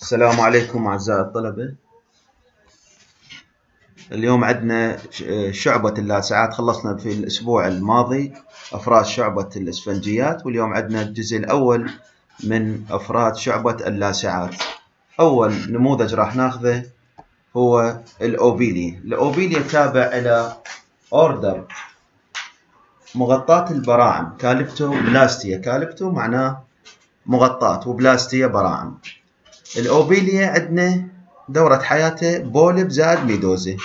السلام عليكم أعزائي الطلبة. اليوم عندنا شعبة اللاسعات خلصنا في الأسبوع الماضي أفراد شعبة الإسفنجيات واليوم عندنا الجزء الأول من أفراد شعبة اللاسعات أول نموذج راح ناخذه هو الأوبيلي الأوبيلي تابع إلى أوردر مغطاة البراعم كالبتو بلاستيا كالبتو معناه مغطاة وبلاستيا براعم. الأوبيليا عندنا دورة حياته بولب زائد ميدوزة.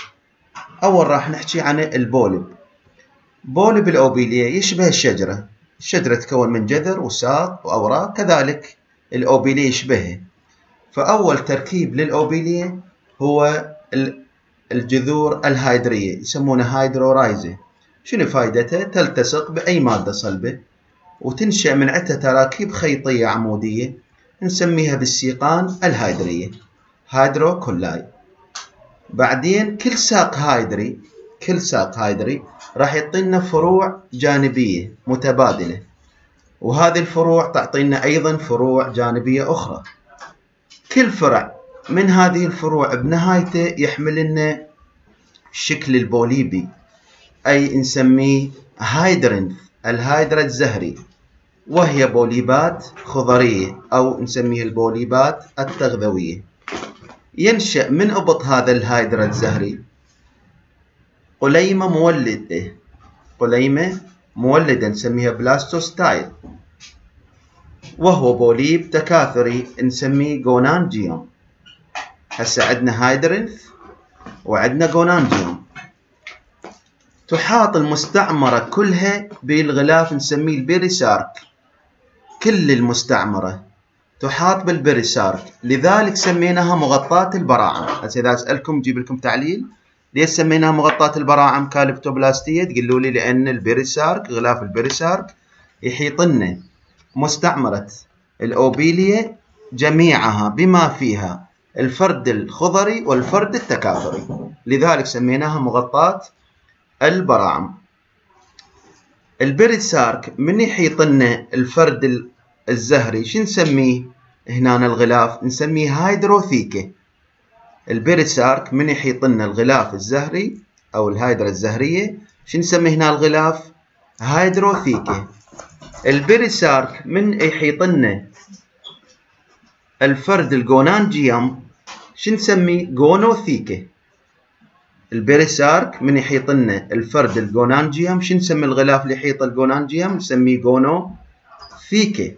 أول راح نحكي عن البولب. بولب الأوبيليا يشبه الشجرة. الشجرة تتكون من جذر وساق وأوراق كذلك الأوبيليا يشبهه فأول تركيب للأوبيليا هو الجذور الهيدرية يسمونها هيدرورايزة شنو فائدته؟ تلتصق بأي مادة صلبة؟ وتنشأ من عدة تراكيب خيطية عمودية نسميها بالسيقان الهيدرية hydrocauli بعدين كل ساق هايدري كل ساق هايدري راح يعطينا فروع جانبية متبادلة وهذه الفروع تعطينا أيضا فروع جانبية أخرى. كل فرع من هذه الفروع بنهايته يحمل لنا الشكل البوليبي أي نسميه hydranth الهيدرا الزهري وهي بوليبات خضرية أو نسميها البوليبات التغذوية. ينشأ من إبط هذا الهيدرا الزهري قلامة مولدة. قلامة مولدة نسميها blastostyle. وهو بوليب تكاثري نسميه gonangium هسه عندنا hydranth وعندنا جونانجيوم تحاط المستعمرة كلها بالغلاف نسميه البيريسارك. كل المستعمرة تحاط بالبريسارك لذلك سميناها مغطاة البراعم. هسه إذا أسألكم جيب لكم تعليل. ليش سميناها مغطاة البراعم كالبتوبلاستية؟ تقولوا لي لأن البريسارك غلاف البريسارك يحيطنا مستعمرة الأوبيلية جميعها بما فيها الفرد الخضري والفرد التكاثري. لذلك سميناها مغطاة البراعم البريسارك من يحيطنا الفرد الزهري. شو نسميه؟ هنا الغلاف. نسميه هايدروثيكة. البريسارك من يحيط لنا الغلاف الزهري أو الهايدرا الزهرية. شو نسميه هنا الغلاف؟ هايدروثيكة. ال perisarc من يحيط لنا الفرد ال gonangium شو نسميه؟ gonotheca. ال perisarc من يحيط لنا الفرد ال gonangium. شو نسمي الغلاف اللي يحيط ال gonangium؟ نسميه gonotheca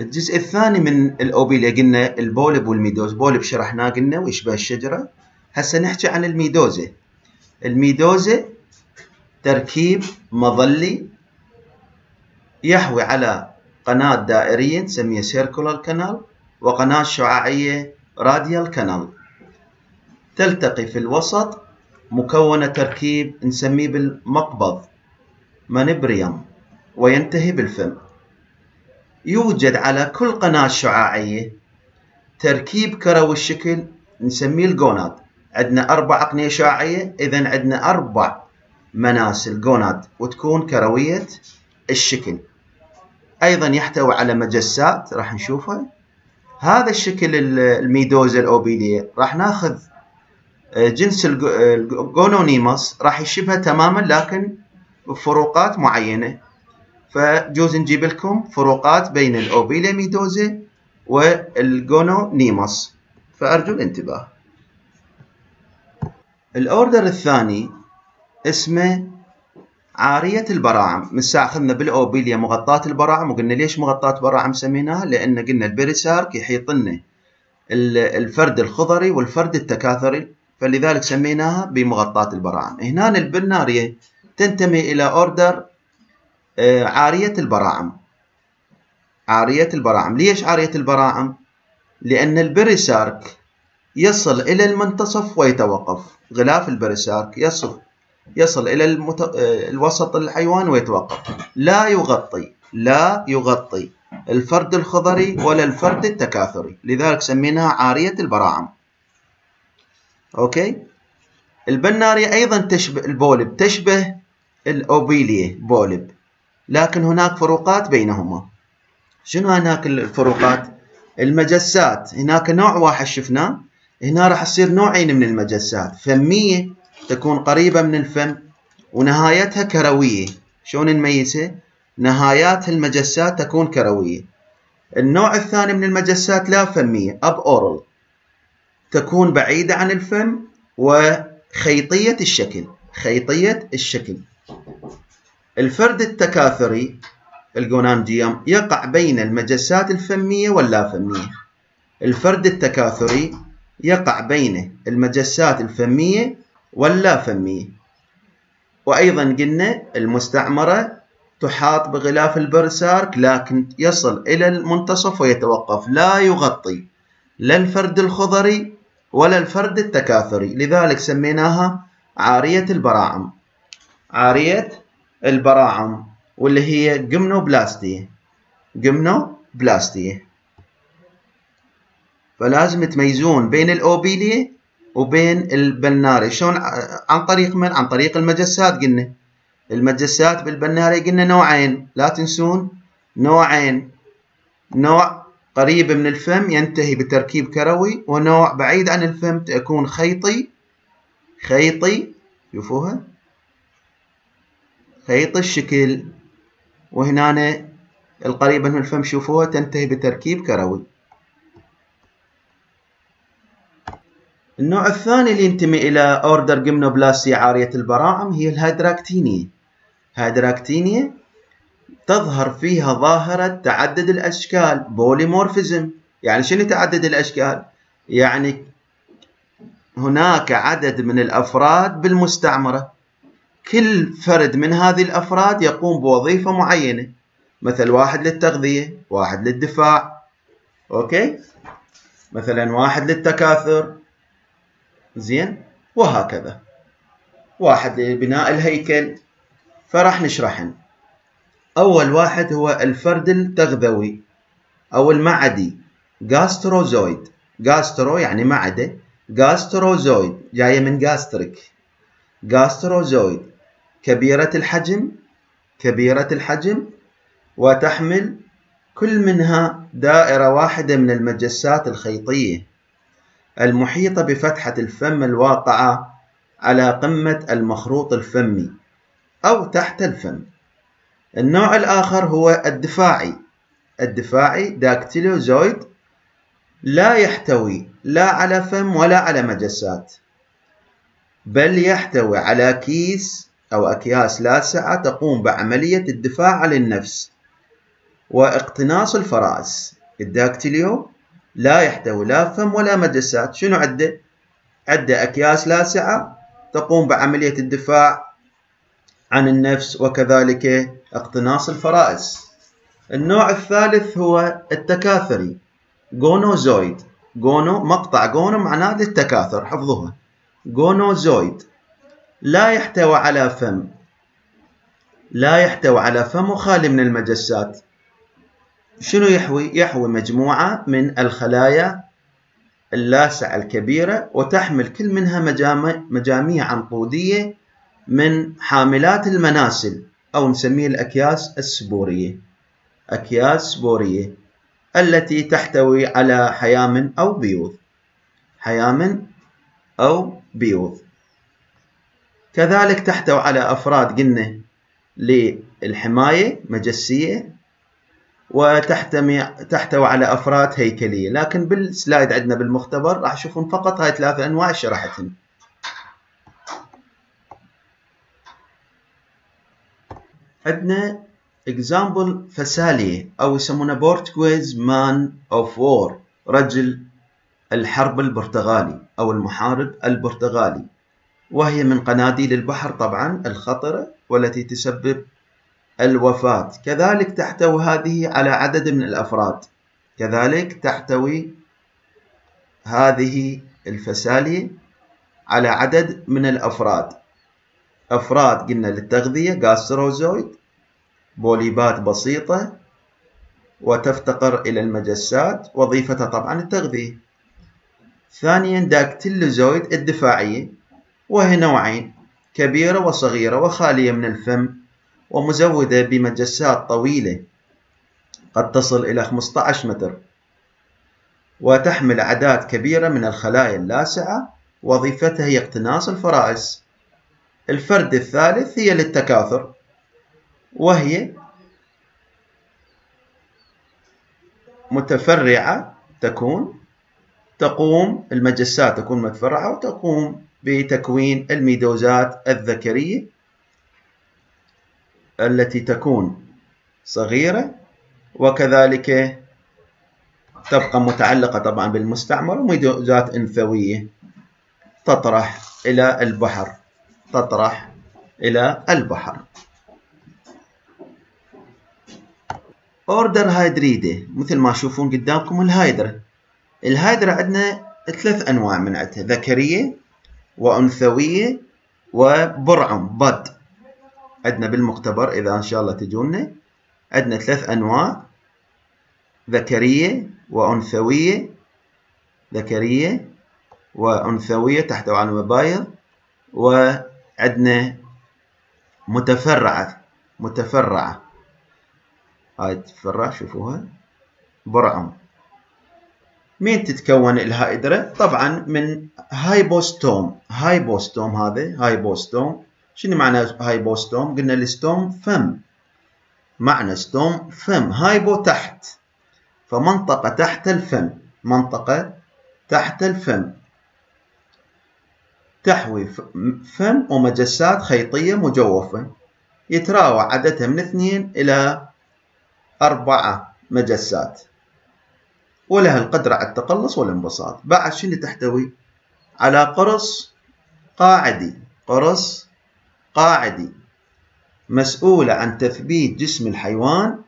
الجزء الثاني من ال Obelia قلنا ال polyp وال medusa. polyp شرحناه قلنا ويشبه الشجرة؟ هسه نحكي عن الميدوزة. الميدوزة تركيب مظلي يحوي على قناة دائرية نسميها circular canal وقناة شعاعية radial canal تلتقي في الوسط مكونة تركيب نسميه بالمقبض manubrium وينتهي بالفم. يوجد على كل قناة شعاعية تركيب كروي الشكل نسميه الجوناد. عندنا أربع أقنية شعاعية إذا عندنا أربع مناسل جوناد وتكون كروية الشكل. أيضا يحتوي على مجسات راح نشوفها. هذا الشكل الميدوزا الأوبيلية راح ناخذ آه، جنس الجونونيموس راح يشبه تماما لكن بفروقات معينة. فجوز نجيب لكم فروقات بين الأوبيليا ميدوزا والجونونيموس فأرجو الانتباه. الأوردر الثاني اسمه عارية البراعم. من ساعة أخذنا بالأوبيليا مغطاة البراعم وقلنا ليش مغطاة براعم سميناها؟ لأن قلنا البريسارك يحيط لنا الفرد الخضري والفرد التكاثري فلذلك سميناها بمغطاة البراعم. هنا البنارية تنتمي إلى أوردر آه، عارية البراعم. عارية البراعم. ليش عارية البراعم؟ لأن البريسارك يصل إلى المنتصف ويتوقف. غلاف البريسارك يصل. يصل إلى المت... الوسط الحيوان ويتوقف. لا يغطي لا يغطي الفرد الخضري ولا الفرد التكاثري. لذلك سميناها عارية البراعم. أوكي؟ البنارية أيضا تشبه البولب تشبه الأوبيلية بولب. لكن هناك فروقات بينهما. شنو هناك الفروقات؟ المجسات. هناك نوع واحد شفناه. هنا راح تصير نوعين من المجسات. فمية تكون قريبة من الفم ونهايتها كروية. شلون نميزها؟ نهايات المجسات تكون كروية. النوع الثاني من المجسات لا فمية أب أورال تكون بعيدة عن الفم وخيطية الشكل خيطية الشكل. الفرد التكاثري الجونامجيوم يقع بين المجسات الفمية واللافمية الفرد التكاثري يقع بين المجسات الفمية واللافمية وأيضا قلنا المستعمرة تحاط بغلاف البرسارك لكن يصل إلى المنتصف ويتوقف لا يغطي لا الفرد الخضري ولا الفرد التكاثري. لذلك سميناها عارية البراعم. عارية البراعم واللي هي جمنوبلاستية جمنوبلاستية فلازم تميزون بين الأوبيلية وبين البناري. شلون عن طريق من؟ عن طريق المجسات قلنا. المجسات بالبناري قلنا نوعين. لا تنسون نوعين. نوع قريب من الفم ينتهي بتركيب كروي ونوع بعيد عن الفم تكون خيطي. خيطي شوفوها. خيط الشكل. وهنا القريبة من الفم شوفوها تنتهي بتركيب كروي. النوع الثاني اللي ينتمي إلى order Gymnoblastea عارية البراعم هي ال Hydractinia. Hydractinia تظهر فيها ظاهرة تعدد الأشكال polymorphism. يعني شنو تعدد الأشكال؟ يعني هناك عدد من الأفراد بالمستعمرة. كل فرد من هذه الأفراد يقوم بوظيفة معينة. مثل واحد للتغذية واحد للدفاع. أوكي؟ مثلا واحد للتكاثر زين؟ وهكذا. واحد لبناء الهيكل. فراح نشرحن. أول واحد هو الفرد التغذوي. أو المعدي. gastrozooid gastro يعني معدة. gastrozooid جاية من gastric gastrozooid كبيرة الحجم. كبيرة الحجم. وتحمل كل منها دائرة واحدة من المجسات الخيطية. المحيطة بفتحة الفم الواقعة على قمة المخروط الفمي أو تحت الفم. النوع الآخر هو الدفاعي. الدفاعي داكتيلوزويد لا يحتوي لا على فم ولا على مجسات بل يحتوي على كيس أو أكياس لاسعة تقوم بعملية الدفاع عن النفس واقتناص الفرائس. ال dactylo لا يحتوي لا فم ولا مجسات شنو عنده؟ عنده أكياس لاسعة تقوم بعملية الدفاع عن النفس وكذلك اقتناص الفرائس. النوع الثالث هو التكاثري gonozooid gono مقطع gono معناه للتكاثر حفظوها. gonozooid لا يحتوي على فم. لا يحتوي على فم وخالي من المجسات. شنو يحوي؟ يحوي مجموعة من الخلايا اللاسعة الكبيرة وتحمل كل منها مجاميع عنقودية من حاملات المناسل أو نسميه الأكياس السبورية. أكياس سبورية التي تحتوي على حيام أو بيوض. حيام أو بيوض. كذلك تحتوي على أفراد قلنا للحماية مجسية وتحتوي تحتوي على أفراد هيكلية. لكن بال slide عندنا بالمختبر راح تشوفون فقط هاي ثلاث أنواع شرحتهم عندنا example Physalia أو يسمونه Portuguese man of war رجل الحرب البرتغالي أو المحارب البرتغالي. وهي من قناديل البحر طبعا الخطرة والتي تسبب الوفاة. كذلك تحتوي هذه على عدد من الأفراد. كذلك تحتوي هذه الفسالية على عدد من الأفراد. أفراد قلنا للتغذية جاستروزويد بوليبات بسيطة وتفتقر إلى المجسات وظيفتها طبعا التغذية. ثانيا داكتيلوزويد الدفاعية وهي نوعين كبيرة وصغيرة وخالية من الفم. ومزودة بمجسات طويلة. قد تصل إلى 15 متر. وتحمل أعداد كبيرة من الخلايا اللاسعة. وظيفتها هي اقتناص الفرائس. الفرد الثالث هي للتكاثر. وهي متفرعة. تكون تقوم المجسات تكون متفرعة وتقوم بتكوين الميدوزات الذكرية. التي تكون صغيرة وكذلك تبقى متعلقة طبعا بالمستعمر وميدوزات أنثوية تطرح إلى البحر تطرح إلى البحر. order Hydrida مثل ما تشوفون قدامكم ال Hydra ال Hydra عندنا ثلاث أنواع من عندها ذكرية وأنثوية وبرعم bud. عندنا بالمختبر إذا إن شاء الله تجونا عندنا ثلاث أنواع ذكرية وأنثوية. ذكرية وأنثوية تحتوي على مبايض وعندنا متفرعة. متفرعة. هاي تفرع شوفوها. برعم. مين تتكون الهايدرا طبعا من hypostome. hypostome هذا hypostome. شنو معنى hypostome؟ قلنا ال stome فم. معنى stome فم. hypo تحت. فمنطقة تحت الفم. منطقة تحت الفم. تحوي فم ومجسات خيطية مجوفة. يتراوح عددها من اثنين إلى أربعة مجسات. ولها القدرة على التقلص والانبساط. بعد شنو تحتوي؟ على قرص قاعدي. قرص قاعدي مسؤولة عن تثبيت جسم الحيوان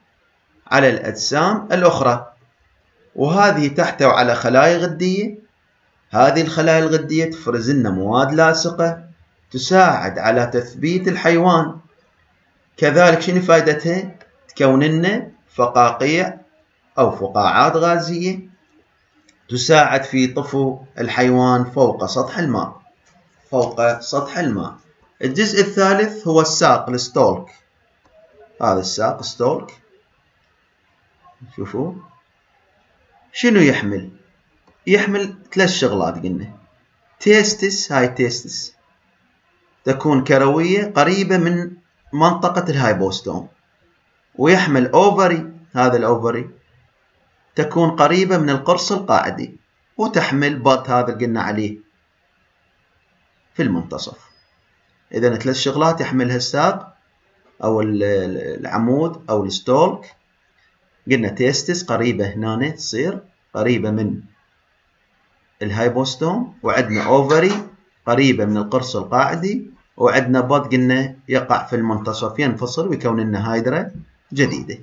على الأجسام الأخرى. وهذه تحتوي على خلايا غدية. هذه الخلايا الغدية تفرز لنا مواد لاصقة تساعد على تثبيت الحيوان. كذلك شنو فائدتها؟ تكون لنا فقاقيع أو فقاعات غازية تساعد في طفو الحيوان فوق سطح الماء. فوق سطح الماء. الجزء الثالث هو الساق ال stalk هذا الساق stalk. شوفوا. شنو يحمل؟ يحمل ثلاث شغلات قلنا. testes هاي testes. تكون كروية قريبة من منطقة ال hypostome. ويحمل ovary هذا ال ovary تكون قريبة من القرص القاعدي. وتحمل bud هذا قلنا عليه في المنتصف. إذا ثلاث شغلات يحملها الساق أو العمود أو ال stalk. قلنا testes قريبة هنا تصير قريبة من ال hypostome وعندنا ovary قريبة من القرص القاعدي وعندنا bud قلنا يقع في المنتصف ينفصل ويكون لنا هايدرا جديدة.